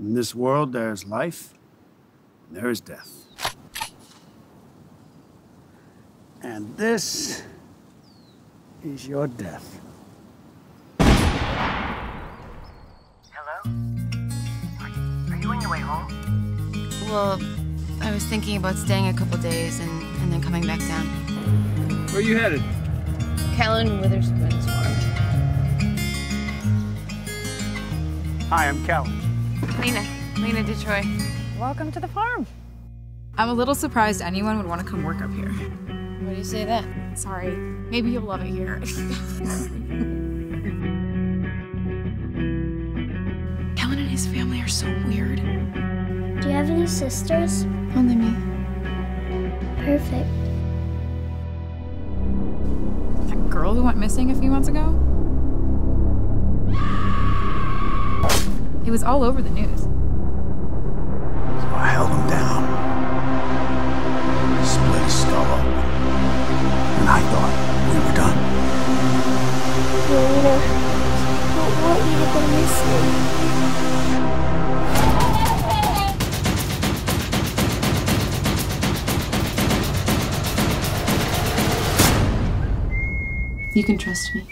In this world, there's life, and there is death. And this is your death. Hello? Are you, are you on your way home? Well, I was thinking about staying a couple days and, and then coming back down. Where are you headed? Callan Witherspoon's farm. Hi, I'm Callan. Lena. Lena Detroit. Welcome to the farm. I'm a little surprised anyone would want to come work up here. Why do you say that? Sorry. Maybe you'll love it here. Kellen and his family are so weird. Do you have any sisters? Only me. Perfect. That girl who went missing a few months ago? It was all over the news. So I held him down. Split his skull open. And I thought we were done. Lena, I don't want you to go missing. You can trust me.